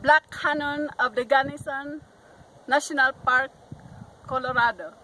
Black Canyon of the Gunnison National Park, Colorado.